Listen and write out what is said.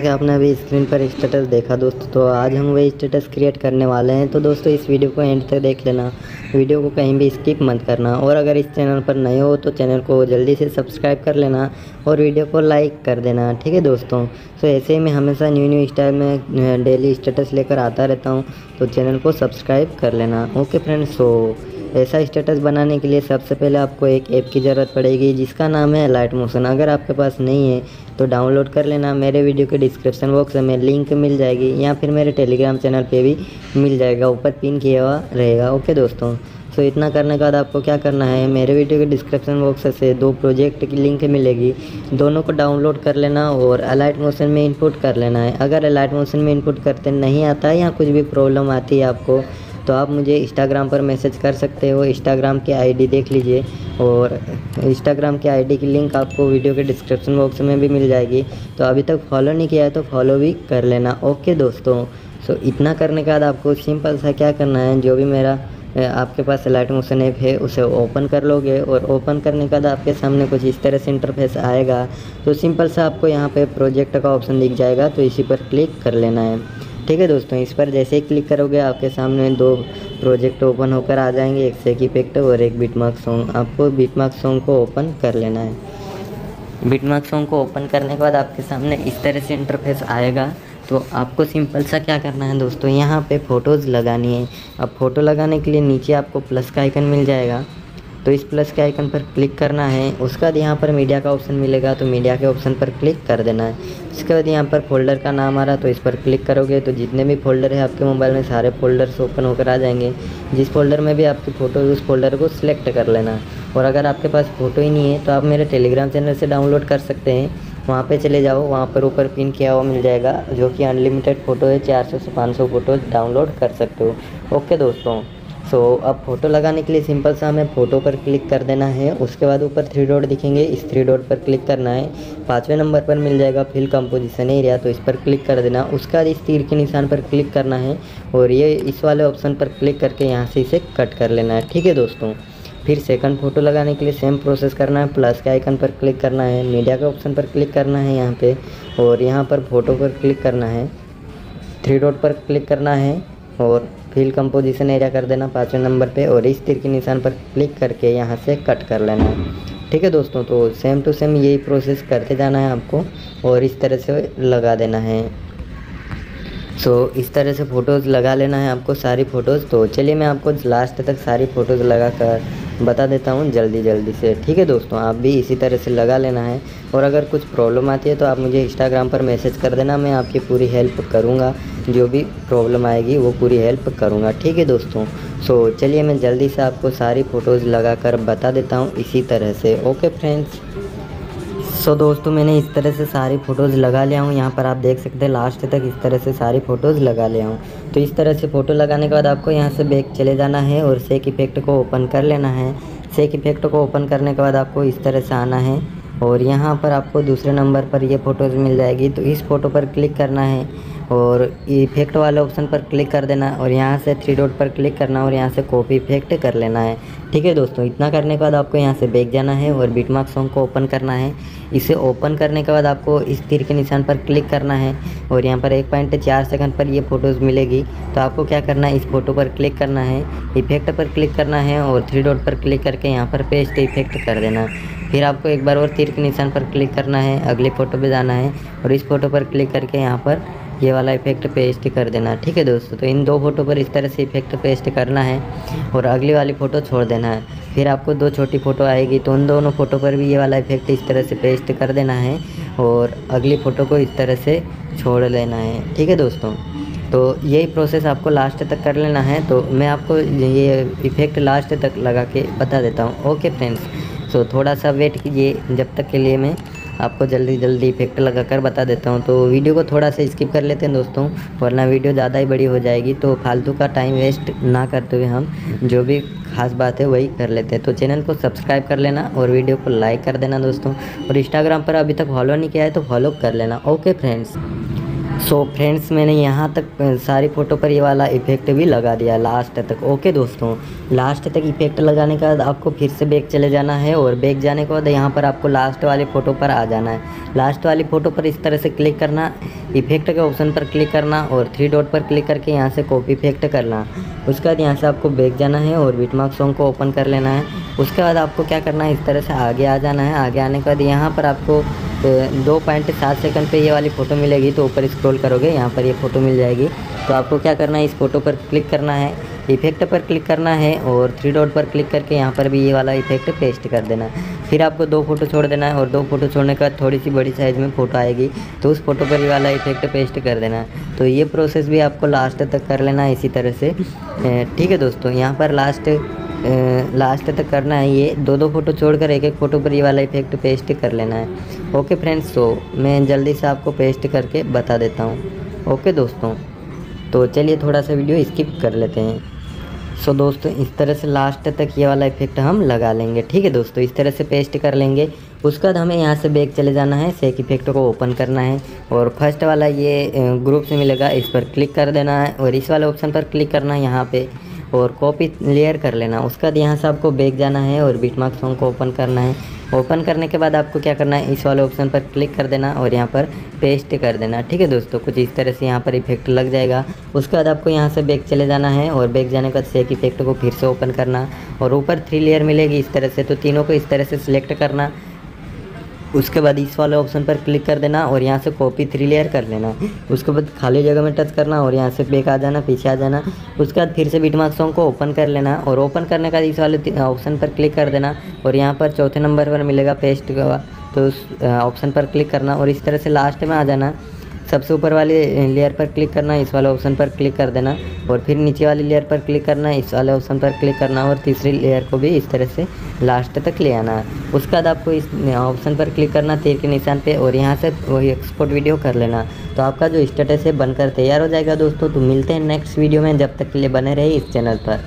कि आपने अभी स्क्रीन पर स्टेटस देखा दोस्तों तो आज हम वही स्टेटस क्रिएट करने वाले हैं। तो दोस्तों, इस वीडियो को एंड तक देख लेना। वीडियो को कहीं भी स्किप मत करना। और अगर इस चैनल पर नए हो तो चैनल को जल्दी से सब्सक्राइब कर लेना और वीडियो को लाइक कर देना। ठीक है दोस्तों? तो ऐसे ही मैं हमेशा न्यू न्यू स्टाइल में डेली स्टेटस लेकर आता रहता हूँ। तो चैनल को सब्सक्राइब कर लेना। ओके फ्रेंड्स सो ऐसा स्टेटस बनाने के लिए सबसे पहले आपको एक ऐप की ज़रूरत पड़ेगी, जिसका नाम है लाइट मोशन अगर आपके पास नहीं है तो डाउनलोड कर लेना। मेरे वीडियो के डिस्क्रिप्शन बॉक्स में लिंक मिल जाएगी, या फिर मेरे टेलीग्राम चैनल पे भी मिल जाएगा। ऊपर पिन किया हुआ रहेगा। ओके दोस्तों सो इतना करने के बाद आपको क्या करना है? मेरे वीडियो के डिस्क्रिप्शन बॉक्स से दो प्रोजेक्ट की लिंक मिलेगी। दोनों को डाउनलोड कर लेना और अलाइट मोशन में इनपुट कर लेना है। अगर अलाइट मोशन में इनपुट करते नहीं आता है या कुछ भी प्रॉब्लम आती है आपको तो आप मुझे इंस्टाग्राम पर मैसेज कर सकते हो। इंस्टाग्राम की आईडी देख लीजिए और इंस्टाग्राम की आईडी की लिंक आपको वीडियो के डिस्क्रिप्शन बॉक्स में भी मिल जाएगी। तो अभी तक फॉलो नहीं किया है तो फॉलो भी कर लेना। ओके दोस्तों। सो इतना करने के बाद आपको सिंपल सा क्या करना है? जो भी मेरा आपके पास लाइट मोशन ऐप है, उसे ओपन कर लोगे और ओपन करने के बाद आपके सामने कुछ इस तरह से इंटरफेस आएगा। तो सिंपल सा आपको यहाँ पे प्रोजेक्ट का ऑप्शन दिख जाएगा। तो इसी पर क्लिक कर लेना है। ठीक है दोस्तों, इस पर जैसे ही क्लिक करोगे, आपके सामने दो प्रोजेक्ट ओपन होकर आ जाएँगे, एक सेक इफ़ेक्ट और एक बिटमार्क सॉन्ग आपको बिटमार्क सॉन्ग को ओपन कर लेना है। बिटमार्क सॉन्ग को ओपन करने के बाद आपके सामने इस तरह से इंटरफेस आएगा। तो आपको सिंपल सा क्या करना है दोस्तों, यहाँ पे फ़ोटोज़ लगानी है। अब फ़ोटो लगाने के लिए नीचे आपको प्लस का आइकन मिल जाएगा। तो इस प्लस के आइकन पर क्लिक करना है। उसके बाद यहाँ पर मीडिया का ऑप्शन मिलेगा तो मीडिया के ऑप्शन पर क्लिक कर देना है। इसके बाद यहाँ पर फोल्डर का नाम आ रहा तो इस पर क्लिक करोगे तो जितने भी फोल्डर है आपके मोबाइल में सारे फोल्डर्स ओपन होकर आ जाएँगे। जिस फोल्डर में भी आपकी फ़ोटो उस फोल्डर को सिलेक्ट कर लेना। और अगर आपके पास फ़ोटो ही नहीं है तो आप मेरे टेलीग्राम चैनल से डाउनलोड कर सकते हैं। वहाँ पे चले जाओ, वहाँ पर ऊपर पिन किया हुआ मिल जाएगा, जो कि अनलिमिटेड फ़ोटो है, चार सौ से पाँच सौ फ़ोटो डाउनलोड कर सकते हो। ओके दोस्तों। सो so, अब फ़ोटो लगाने के लिए सिंपल सा हमें फ़ोटो पर क्लिक कर देना है। उसके बाद ऊपर थ्री डॉट दिखेंगे। इस थ्री डॉट पर क्लिक करना है। पाँचवें नंबर पर मिल जाएगा फिल कंपोजिशन एरिया तो इस पर क्लिक कर देना। उसके बाद इस तीर के निशान पर क्लिक करना है। और ये इस वाले ऑप्शन पर क्लिक करके यहाँ से इसे कट कर लेना है। ठीक है दोस्तों? फिर सेकंड फ़ोटो लगाने के लिए सेम प्रोसेस करना है। प्लस के आइकन पर क्लिक करना है। मीडिया के ऑप्शन पर क्लिक करना है यहाँ पे। और यहाँ पर फ़ोटो पर क्लिक करना है। थ्री डॉट पर क्लिक करना है। और फिल कंपोजिशन एरिया कर देना पाँचवें नंबर पे और इस तीर के निशान पर क्लिक करके यहाँ से कट कर लेना। ठीक है दोस्तों तो सेम टू सेम यही प्रोसेस करते जाना है आपको और इस तरह से लगा देना है। सो so, इस तरह से फ़ोटोज़ लगा लेना है आपको सारी फ़ोटोज़ तो चलिए मैं आपको लास्ट तक सारी फ़ोटोज़ लगा कर बता देता हूँ जल्दी जल्दी से। ठीक है दोस्तों आप भी इसी तरह से लगा लेना है। और अगर कुछ प्रॉब्लम आती है तो आप मुझे इंस्टाग्राम पर मैसेज कर देना मैं आपकी पूरी हेल्प करूँगा। जो भी प्रॉब्लम आएगी वो पूरी हेल्प करूँगा। ठीक है दोस्तों? सो so, चलिए मैं जल्दी से आपको सारी फ़ोटोज़ लगा कर बता देता हूँ इसी तरह से। ओके फ्रेंड्स सो दोस्तों मैंने इस तरह से सारी फ़ोटोज़ लगा लिया हूँ। यहाँ पर आप देख सकते हैं लास्ट तक इस तरह से सारी फ़ोटोज़ लगा लिया हूँ। तो इस तरह से फ़ोटो लगाने के बाद आपको यहाँ से बैग चले जाना है और सेक इफ़ेक्ट को ओपन कर लेना है। सेक इफ़ेक्ट को ओपन करने के बाद आपको इस तरह से आना है और यहाँ पर आपको दूसरे नंबर पर ये फ़ोटोज़ मिल जाएगी। तो इस फ़ोटो पर क्लिक करना है। और इफ़ेक्ट वाले ऑप्शन पर क्लिक कर देना और यहाँ से थ्री डॉट पर क्लिक करना और यहाँ से कॉपी इफ़ेक्ट कर लेना है। ठीक है दोस्तों, इतना करने के बाद आपको यहाँ से बैक जाना है और बिटमार्क सॉन्ग को ओपन करना है। इसे ओपन करने के बाद आपको इस तीर के निशान पर क्लिक करना है और यहाँ पर एक पॉइंट चार सेकंड पर ये फ़ोटोज़ मिलेगी। तो आपको क्या करना है, इस फ़ोटो पर क्लिक करना है इफ़ेक्ट पर क्लिक करना है और थ्री डॉट पर क्लिक करके यहाँ पर पेस्ट इफ़ेक्ट कर देना। फिर आपको एक बार और तीर के निशान पर क्लिक करना है, अगली फ़ोटो पे जाना है और इस फ़ोटो पर क्लिक करके यहाँ पर ये वाला इफ़ेक्ट पेस्ट कर देना, ठीक है दोस्तों? तो इन दो फ़ोटो पर इस तरह से इफ़ेक्ट पेस्ट करना है और अगली वाली फ़ोटो छोड़ देना है। फिर आपको दो छोटी फ़ोटो आएगी तो उन दोनों फ़ोटो पर भी ये वाला इफ़ेक्ट इस तरह से पेस्ट कर देना है और अगली फ़ोटो को इस तरह से छोड़ लेना है, ठीक है दोस्तों? तो यही प्रोसेस आपको लास्ट तक कर लेना है। तो मैं आपको ये इफ़ेक्ट लास्ट तक लगा के बता देता हूँ। ओके फ्रेंड्स सो थोड़ा सा वेट कीजिए। जब तक के लिए मैं आपको जल्दी जल्दी इफ़ेक्ट लगा कर बता देता हूँ। तो वीडियो को थोड़ा सा स्किप कर लेते हैं दोस्तों, वरना वीडियो ज़्यादा ही बड़ी हो जाएगी। तो फालतू का टाइम वेस्ट ना करते हुए हम जो भी खास बात है वही कर लेते हैं। तो चैनल को सब्सक्राइब कर लेना और वीडियो को लाइक कर देना दोस्तों। और इंस्टाग्राम पर अभी तक फॉलो नहीं किया है तो फॉलो कर लेना। Okay friends so so friends मैंने यहाँ तक सारी फ़ोटो पर ये वाला इफ़ेक्ट भी लगा दिया लास्ट तक। ओके दोस्तों लास्ट तक इफ़ेक्ट लगाने के बाद आपको फिर से बैग चले जाना है और बैग जाने के बाद यहाँ पर आपको लास्ट वाली फ़ोटो पर आ जाना है। लास्ट वाली फ़ोटो पर इस तरह से क्लिक करना इफ़ेक्ट के ऑप्शन पर क्लिक करना और थ्री डॉट पर क्लिक करके यहाँ से कॉपी इफ़ेक्ट करना। उसके बाद यहाँ से आपको बैग जाना है और बिटमार्क सॉन्ग को ओपन कर लेना है। उसके बाद आपको क्या करना है? इस तरह से आगे आ जाना है। आगे आने के बाद यहाँ पर आपको दो पॉइंट सात सेकंड पे ये वाली फ़ोटो मिलेगी तो ऊपर स्क्रॉल करोगे, यहाँ पर ये फ़ोटो मिल जाएगी। तो आपको क्या करना है, इस फ़ोटो पर क्लिक करना है, इफ़ेक्ट पर क्लिक करना है, और थ्री डॉट पर क्लिक करके यहाँ पर भी ये वाला इफ़ेक्ट पेस्ट कर देना है। फिर आपको दो फ़ोटो छोड़ देना है, और दो फ़ोटो छोड़ने के बाद थोड़ी सी बड़ी साइज़ में फ़ोटो आएगी तो उस फ़ोटो पर ये वाला इफ़ेक्ट पेस्ट कर देना है। तो ये प्रोसेस भी आपको लास्ट तक कर लेना है, इसी तरह से। ठीक है दोस्तों, यहाँ पर लास्ट लास्ट तक करना है ये। दो दो फ़ोटो छोड़कर एक एक फ़ोटो पर ये वाला इफ़ेक्ट पेस्ट कर लेना है। ओके फ्रेंड्स तो मैं जल्दी से आपको पेस्ट करके बता देता हूँ। ओके दोस्तों तो चलिए थोड़ा सा वीडियो स्किप कर लेते हैं। सो दोस्तों, इस तरह से लास्ट तक ये वाला इफ़ेक्ट हम लगा लेंगे, ठीक है दोस्तों? इस तरह से पेस्ट कर लेंगे। उसके बाद हमें यहाँ से बैग चले जाना है सेक इफ़ेक्ट को ओपन करना है। और फ़र्स्ट वाला ये ग्रुप से मिलेगा, इस पर क्लिक कर देना है। और इस वाले ऑप्शन पर क्लिक करना है यहाँ पे। और कॉपी लेयर कर लेना। उसके बाद यहाँ से आपको बैग जाना है और बिटमार्क सॉन्ग को ओपन करना है। ओपन करने के बाद आपको क्या करना है? इस वाले ऑप्शन पर क्लिक कर देना और यहाँ पर पेस्ट कर देना। ठीक है दोस्तों? कुछ इस तरह से यहाँ पर इफ़ेक्ट लग जाएगा। उसके बाद आपको यहाँ से बैग चले जाना है और बैग जाने के बाद सेक इफ़ेक्ट को फिर से ओपन करना। और ऊपर थ्री लेयर मिलेगी इस तरह से। तो तीनों को इस तरह से सिलेक्ट करना। उसके बाद इस वाले ऑप्शन पर क्लिक कर देना और यहाँ से कॉपी थ्री लेयर कर लेना। उसके बाद खाली जगह में टच करना और यहाँ से बैक आ जाना, पीछे आ जाना। उसके बाद फिर से बीटमार्क सॉन्ग को ओपन कर लेना और ओपन करने का इस वाले ऑप्शन पर क्लिक कर देना और यहाँ पर चौथे नंबर पर मिलेगा पेस्ट का। तो उस ऑप्शन पर क्लिक करना और इस तरह से लास्ट में आ जाना। सबसे ऊपर वाले लेयर पर क्लिक करना, इस वाले ऑप्शन पर क्लिक कर देना और फिर नीचे वाली लेयर पर क्लिक करना, इस वाले ऑप्शन पर क्लिक करना और तीसरी लेयर को भी इस तरह से लास्ट तक ले आना। उसके बाद आपको इस ऑप्शन पर क्लिक करना, तीर के निशान पे और यहाँ से वही एक्सपोर्ट वीडियो कर लेना। तो आपका जो स्टेटस है बनकर तैयार हो जाएगा दोस्तों। तो मिलते हैं नेक्स्ट वीडियो में। जब तक के लिए बने रहे इस चैनल पर।